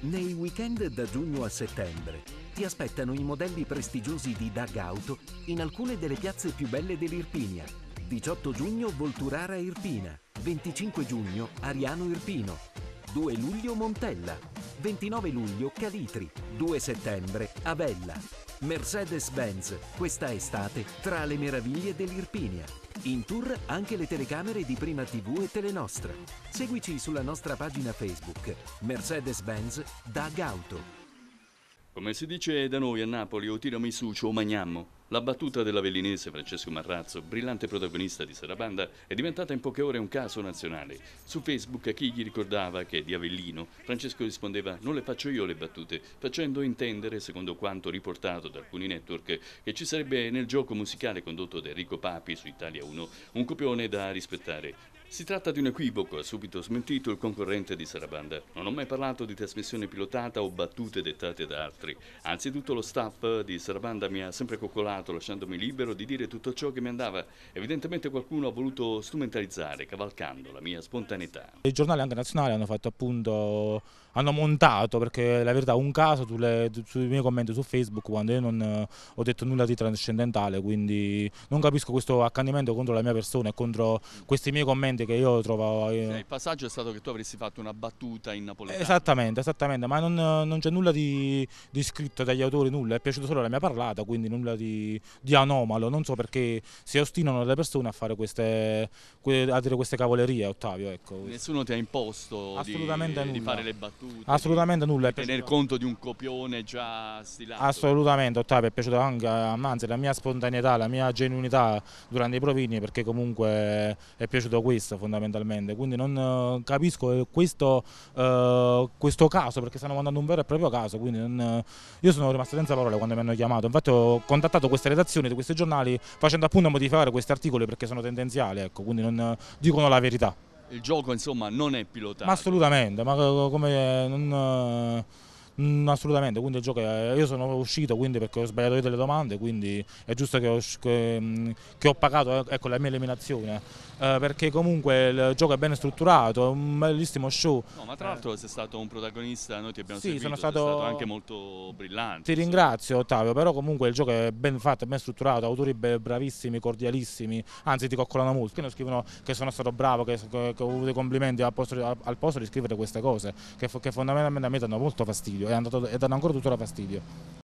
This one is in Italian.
Nei weekend da giugno a settembre ti aspettano i modelli prestigiosi di Dag Auto in alcune delle piazze più belle dell'Irpinia. 18 giugno Volturara Irpina, 25 giugno Ariano Irpino, 2 luglio Montella, 29 luglio Calitri, 2 settembre Avella. Mercedes-Benz, questa estate, tra le meraviglie dell'Irpinia. In tour anche le telecamere di Prima TV e Telenostra. Seguici sulla nostra pagina Facebook Mercedes-Benz Dag Auto. Come si dice da noi a Napoli, o tiramisù o magnammo. La battuta dell'avellinese Francesco Marrazzo, brillante protagonista di Sarabanda, è diventata in poche ore un caso nazionale. Su Facebook a chi gli ricordava che di Avellino, Francesco rispondeva non le faccio io le battute, facendo intendere, secondo quanto riportato da alcuni network, che ci sarebbe nel gioco musicale condotto da Enrico Papi su Italia 1 un copione da rispettare. Si tratta di un equivoco, ha subito smentito il concorrente di Sarabanda. Non ho mai parlato di trasmissione pilotata o battute dettate da altri. Anzitutto lo staff di Sarabanda mi ha sempre coccolato, lasciandomi libero di dire tutto ciò che mi andava. Evidentemente qualcuno ha voluto strumentalizzare, cavalcando la mia spontaneità. I giornali anche nazionali hanno fatto appunto, hanno montato, perché la verità un caso sulle, sui miei commenti su Facebook quando io non eh, ho detto nulla di trascendentale, quindi non capisco questo accanimento contro la mia persona e contro questi miei commenti che io trovavo... Io... Il passaggio è stato che tu avresti fatto una battuta in napoletano. Esattamente, esattamente, ma non, non c'è nulla di, di, scritto dagli autori, nulla, è piaciuta solo la mia parlata, quindi nulla di, di, anomalo, non so perché si ostinano le persone a fare queste, a dire queste cavolerie, Ottavio. Ecco. Nessuno ti ha imposto di, di, fare le battute? Assolutamente di, nulla. Di tener conto di un copione già stilato? Assolutamente, Ottavio, è piaciuta anche, anzi la mia spontaneità, la mia genuinità durante i provini perché comunque è piaciuto questo fondamentalmente, quindi non eh, capisco questo, uh, questo, caso perché stanno mandando un vero e proprio caso, quindi non, io sono rimasto senza parole quando mi hanno chiamato, infatti ho contattato queste redazioni di questi giornali facendo appunto modificare questi articoli perché sono tendenziali, ecco, quindi non dicono la verità. Il gioco insomma non è pilotato? Ma assolutamente, ma come... Non, Mm, assolutamente, quindi il gioco è, io sono uscito quindi perché ho sbagliato io delle domande, quindi è giusto che ho, che, mm, che ho pagato eh, ecco, la mia eliminazione, eh, perché comunque il gioco è ben strutturato, è un bellissimo show. No, ma tra l'altro eh. sei stato un protagonista, noi ti abbiamo sì, seguito, sono stato... stato anche molto brillante. Ti ringrazio Ottavio, però comunque il gioco è ben fatto, è ben strutturato, autori bravissimi, cordialissimi, anzi ti coccolano molto, che non scrivono che sono stato bravo, che, che, ho avuto i complimenti al posto, al posto, di scrivere queste cose, che, che fondamentalmente a me danno molto fastidio e danno ancora tuttora fastidio.